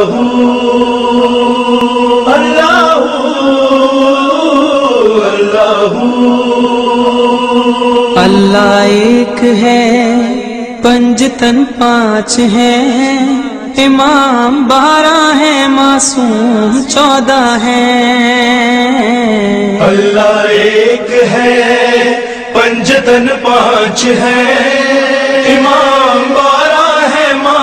अल्लाहू अल्लाहू अल्लाहू अल्लाह एक है पंजतन पाँच है इमाम बारह है मासूम चौदह है। अल्लाह एक है पंजतन पाँच है इमाम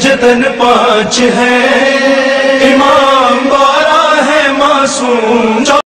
जतन पाँच है। इमाम बारह है मासूम।